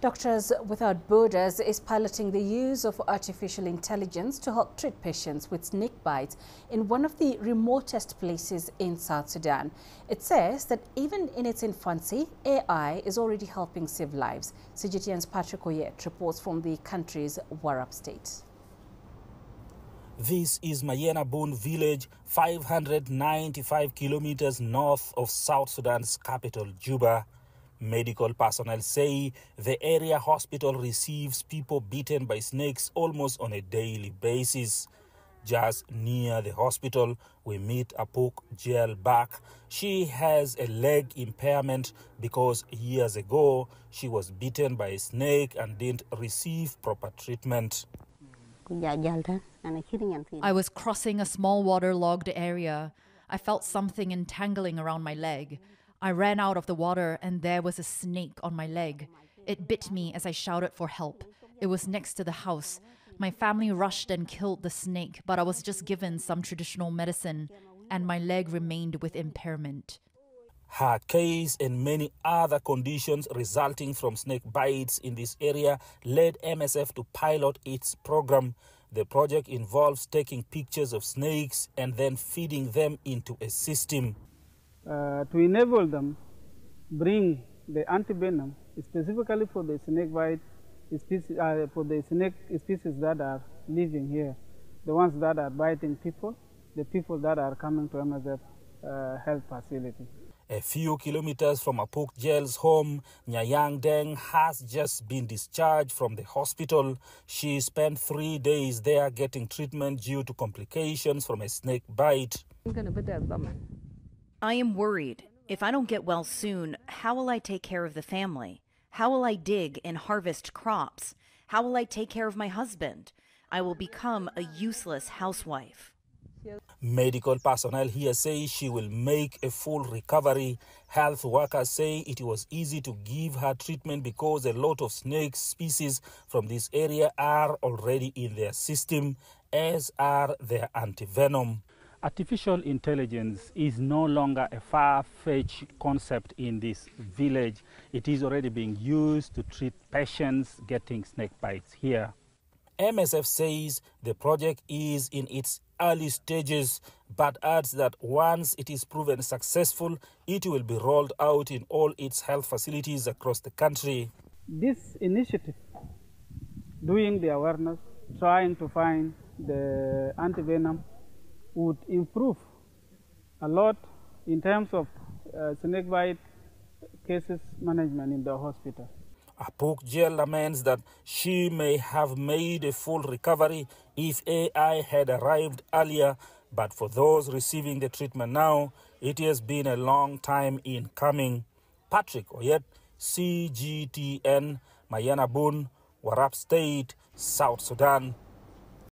Doctors Without Borders is piloting the use of artificial intelligence to help treat patients with snake bites in one of the remotest places in South Sudan. It says that even in its infancy, AI is already helping save lives. CGTN's Patrick Oyet reports from the country's Warrap state. This is Mayen Abun village, 595 kilometers north of South Sudan's capital, Juba. Medical personnel say the area hospital receives people bitten by snakes almost on a daily basis. Just near the hospital, we meet Apuk Back. She has a leg impairment because years ago she was bitten by a snake and didn't receive proper treatment. I was crossing a small waterlogged area. I felt something entangling around my leg. I ran out of the water and there was a snake on my leg. It bit me as I shouted for help. It was next to the house. My family rushed and killed the snake, but I was just given some traditional medicine and my leg remained with impairment. Her case and many other conditions resulting from snake bites in this area led MSF to pilot its program. The project involves taking pictures of snakes and then feeding them into a system uh, to enable them bring the antivenom specifically for the snake bite species, uh, for the snake species that are living here, the ones that are biting people, the people that are coming to MSF uh, health facility. A few kilometers from Apuk Jail's home, Nyayang Deng has just been discharged from the hospital. She spent three days there getting treatment due to complications from a snake bite. I am worried. If I don't get well soon, how will I take care of the family? How will I dig and harvest crops? How will I take care of my husband? I will become a useless housewife. Medical personnel here say she will make a full recovery. Health workers say it was easy to give her treatment because a lot of snake species from this area are already in their system, as are their antivenom artificial intelligence is no longer a far-fetched concept in this village. It is already being used to treat patients getting snake bites here. MSF says the project is in its early stages, but adds that once it is proven successful, it will be rolled out in all its health facilities across the country. This initiative, doing the awareness, trying to find the antivenom would improve a lot in terms of uh, snakebite cases management in the hospital. Apuk Jail laments that she may have made a full recovery if AI had arrived earlier, but for those receiving the treatment now, it has been a long time in coming. Patrick Oyet, CGTN, Mayen Abun, Warrap State, South Sudan.